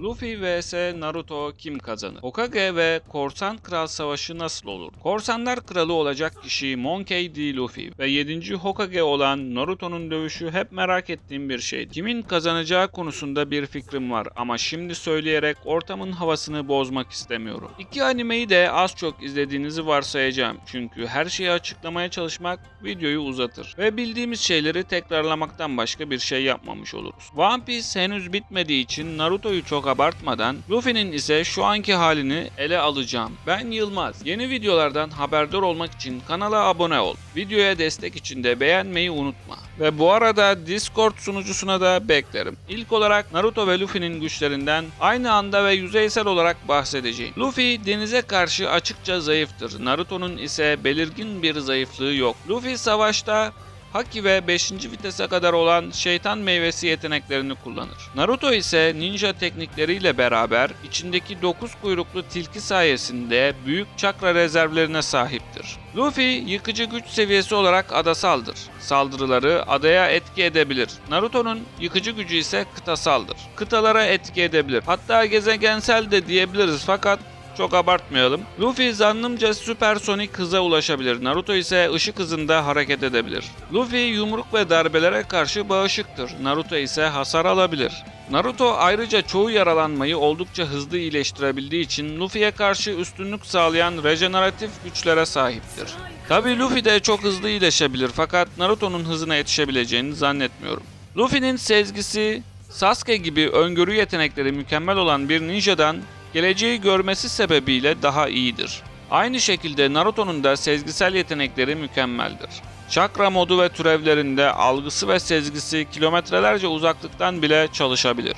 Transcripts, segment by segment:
Luffy vs Naruto kim kazanır? Hokage ve Korsan Kral Savaşı nasıl olur? Korsanlar Kralı olacak kişi Monkey D. Luffy ve 7. Hokage olan Naruto'nun dövüşü hep merak ettiğim bir şeydi. Kimin kazanacağı konusunda bir fikrim var ama şimdi söyleyerek ortamın havasını bozmak istemiyorum. İki animeyi de az çok izlediğinizi varsayacağım çünkü her şeyi açıklamaya çalışmak videoyu uzatır ve bildiğimiz şeyleri tekrarlamaktan başka bir şey yapmamış oluruz. One Piece henüz bitmediği için Naruto'yu çok abartmadan Luffy'nin ise şu anki halini ele alacağım. Ben Yılmaz. Yeni videolardan haberdar olmak için kanala abone ol. Videoya destek için de beğenmeyi unutma. Ve bu arada Discord sunucusuna da beklerim. İlk olarak Naruto ve Luffy'nin güçlerinden aynı anda ve yüzeysel olarak bahsedeceğim. Luffy denize karşı açıkça zayıftır. Naruto'nun ise belirgin bir zayıflığı yok. Luffy savaşta Haki ve 5. vitese kadar olan şeytan meyvesi yeteneklerini kullanır. Naruto ise ninja teknikleriyle beraber içindeki 9 kuyruklu tilki sayesinde büyük çakra rezervlerine sahiptir. Luffy yıkıcı güç seviyesi olarak adasaldır. Saldırıları adaya etki edebilir. Naruto'nun yıkıcı gücü ise kıtasaldır. Kıtalara etki edebilir. Hatta gezegensel de diyebiliriz fakat çok abartmayalım. Luffy zannımca süpersonik hıza ulaşabilir. Naruto ise ışık hızında hareket edebilir. Luffy yumruk ve darbelere karşı bağışıktır. Naruto ise hasar alabilir. Naruto ayrıca çoğu yaralanmayı oldukça hızlı iyileştirebildiği için Luffy'ye karşı üstünlük sağlayan rejeneratif güçlere sahiptir. Tabi Luffy de çok hızlı iyileşebilir fakat Naruto'nun hızına yetişebileceğini zannetmiyorum. Luffy'nin sezgisi Sasuke gibi öngörü yetenekleri mükemmel olan bir ninjadan geleceği görmesi sebebiyle daha iyidir. Aynı şekilde Naruto'nun da sezgisel yetenekleri mükemmeldir. Çakra modu ve türevlerinde algısı ve sezgisi kilometrelerce uzaklıktan bile çalışabilir.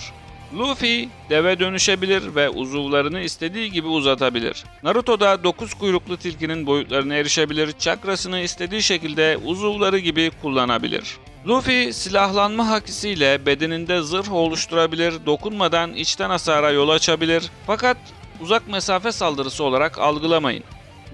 Luffy deve dönüşebilir ve uzuvlarını istediği gibi uzatabilir. Naruto da 9 kuyruklu tilkinin boyutlarına erişebilir, çakrasını istediği şekilde uzuvları gibi kullanabilir. Luffy silahlanma hakisiyle bedeninde zırh oluşturabilir, dokunmadan içten hasara yol açabilir. Fakat uzak mesafe saldırısı olarak algılamayın.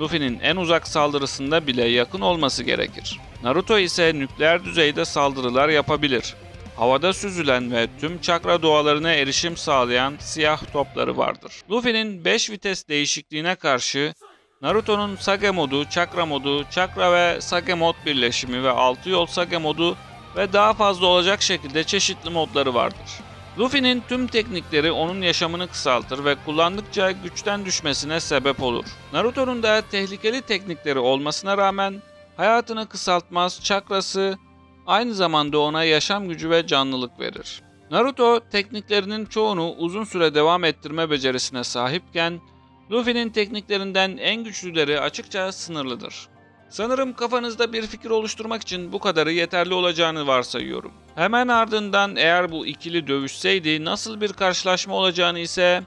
Luffy'nin en uzak saldırısında bile yakın olması gerekir. Naruto ise nükleer düzeyde saldırılar yapabilir. Havada süzülen ve tüm çakra doğalarına erişim sağlayan siyah topları vardır. Luffy'nin 5 vites değişikliğine karşı Naruto'nun Sage modu, Çakra modu, Çakra ve Sage mod birleşimi ve 6 yol Sage modu ve daha fazla olacak şekilde çeşitli modları vardır. Luffy'nin tüm teknikleri onun yaşamını kısaltır ve kullandıkça güçten düşmesine sebep olur. Naruto'nun da tehlikeli teknikleri olmasına rağmen hayatını kısaltmaz, çakrası aynı zamanda ona yaşam gücü ve canlılık verir. Naruto tekniklerinin çoğunu uzun süre devam ettirme becerisine sahipken Luffy'nin tekniklerinden en güçlüleri açıkça sınırlıdır. Sanırım kafanızda bir fikir oluşturmak için bu kadarı yeterli olacağını varsayıyorum. Hemen ardından eğer bu ikili dövüşseydi nasıl bir karşılaşma olacağını ise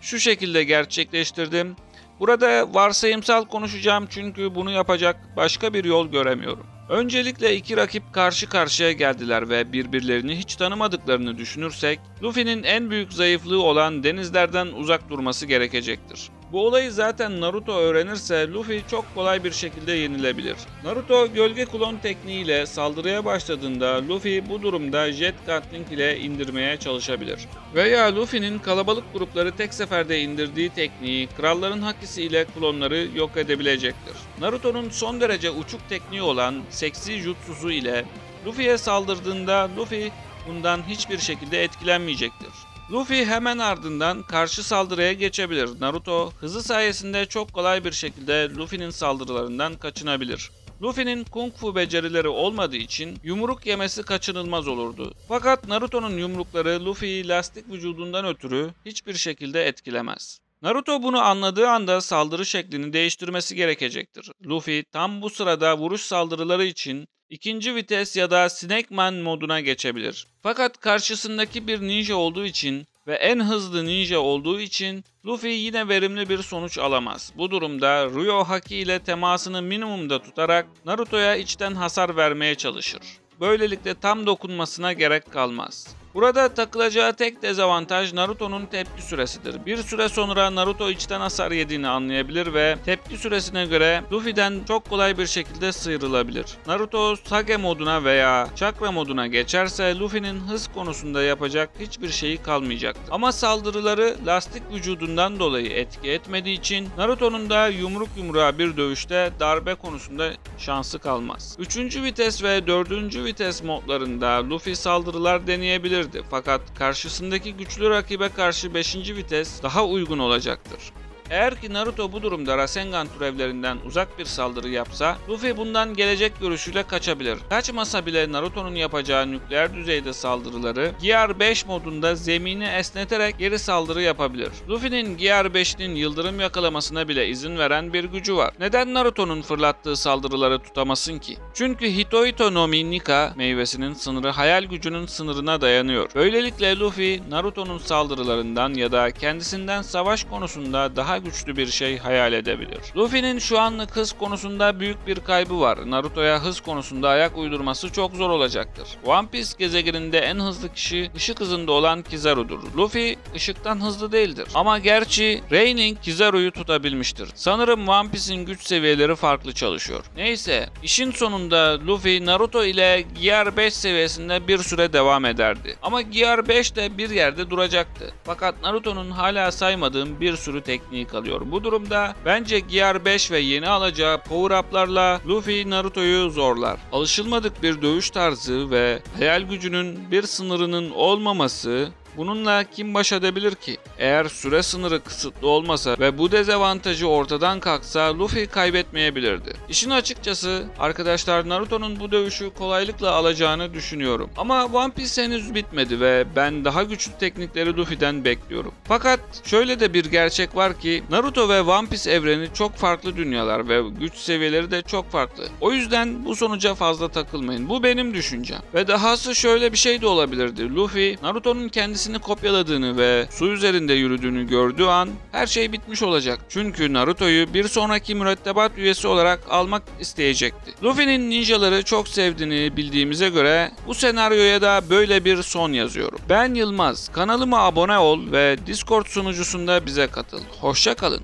şu şekilde gerçekleştirdim. Burada varsayımsal konuşacağım çünkü bunu yapacak başka bir yol göremiyorum. Öncelikle iki rakip karşı karşıya geldiler ve birbirlerini hiç tanımadıklarını düşünürsek, Luffy'nin en büyük zayıflığı olan denizlerden uzak durması gerekecektir. Bu olayı zaten Naruto öğrenirse Luffy çok kolay bir şekilde yenilebilir. Naruto gölge klon tekniğiyle saldırıya başladığında Luffy bu durumda Jet Gatling ile indirmeye çalışabilir. Veya Luffy'nin kalabalık grupları tek seferde indirdiği tekniği kralların hakisi ile klonları yok edebilecektir. Naruto'nun son derece uçuk tekniği olan seksi jutsusu ile Luffy'ye saldırdığında Luffy bundan hiçbir şekilde etkilenmeyecektir. Luffy hemen ardından karşı saldırıya geçebilir. Naruto hızı sayesinde çok kolay bir şekilde Luffy'nin saldırılarından kaçınabilir. Luffy'nin kung fu becerileri olmadığı için yumruk yemesi kaçınılmaz olurdu. Fakat Naruto'nun yumrukları Luffy'yi lastik vücudundan ötürü hiçbir şekilde etkilemez. Naruto bunu anladığı anda saldırı şeklini değiştirmesi gerekecektir. Luffy tam bu sırada vuruş saldırıları için ikinci vites ya da Snakeman moduna geçebilir. Fakat karşısındaki bir ninja olduğu için ve en hızlı ninja olduğu için Luffy yine verimli bir sonuç alamaz. Bu durumda Ryo Haki ile temasını minimumda tutarak Naruto'ya içten hasar vermeye çalışır. Böylelikle tam dokunmasına gerek kalmaz. Burada takılacağı tek dezavantaj Naruto'nun tepki süresidir. Bir süre sonra Naruto içten hasar yediğini anlayabilir ve tepki süresine göre Luffy'den çok kolay bir şekilde sıyrılabilir. Naruto Sage moduna veya Chakra moduna geçerse Luffy'nin hız konusunda yapacak hiçbir şeyi kalmayacaktır. Ama saldırıları lastik vücudundan dolayı etki etmediği için Naruto'nun da yumruk yumruğa bir dövüşte darbe konusunda şansı kalmaz. 3. vites ve 4. vites modlarında Luffy saldırılar deneyebilirdi fakat karşısındaki güçlü rakibe karşı 5. vites daha uygun olacaktır. Eğer ki Naruto bu durumda Rasengan türevlerinden uzak bir saldırı yapsa, Luffy bundan gelecek görüşüyle kaçabilir. Kaçmasa bile Naruto'nun yapacağı nükleer düzeyde saldırıları Gear 5 modunda zemini esneterek geri saldırı yapabilir. Luffy'nin Gear 5'nin yıldırım yakalamasına bile izin veren bir gücü var. Neden Naruto'nun fırlattığı saldırıları tutamasın ki? Çünkü Hitoito no Mi Nika meyvesinin sınırı hayal gücünün sınırına dayanıyor. Böylelikle Luffy, Naruto'nun saldırılarından ya da kendisinden savaş konusunda daha güçlü bir şey hayal edebilir. Luffy'nin şu anlık hız konusunda büyük bir kaybı var. Naruto'ya hız konusunda ayak uydurması çok zor olacaktır. One Piece gezegeninde en hızlı kişi ışık hızında olan Kizaru'dur. Luffy ışıktan hızlı değildir. Ama gerçi Raining Kizaru'yu tutabilmiştir. Sanırım One Piece'in güç seviyeleri farklı çalışıyor. Neyse, işin sonunda Luffy Naruto ile Gear 5 seviyesinde bir süre devam ederdi. Ama Gear 5 de bir yerde duracaktı. Fakat Naruto'nun hala saymadığım bir sürü tekniği kalıyor. Bu durumda bence Gear 5 ve yeni alacağı power up'larla Luffy Naruto'yu zorlar. Alışılmadık bir dövüş tarzı ve hayal gücünün bir sınırının olmaması Bununla kim baş edebilir ki? Eğer süre sınırı kısıtlı olmasa ve bu dezavantajı ortadan kalksa Luffy kaybetmeyebilirdi. İşin açıkçası arkadaşlar Naruto'nun bu dövüşü kolaylıkla alacağını düşünüyorum. Ama One Piece henüz bitmedi ve ben daha güçlü teknikleri Luffy'den bekliyorum. Fakat şöyle de bir gerçek var ki Naruto ve One Piece evreni çok farklı dünyalar ve güç seviyeleri de çok farklı. O yüzden bu sonuca fazla takılmayın. Bu benim düşüncem. Ve dahası şöyle bir şey de olabilirdi. Luffy Naruto'nun kendisini kopyaladığını ve su üzerinde yürüdüğünü gördüğü an her şey bitmiş olacak. Çünkü Naruto'yu bir sonraki mürettebat üyesi olarak almak isteyecekti. Luffy'nin ninjaları çok sevdiğini bildiğimize göre bu senaryoya da böyle bir son yazıyorum. Ben Yılmaz. Kanalıma abone ol ve Discord sunucusunda bize katıl. Hoşça kalın.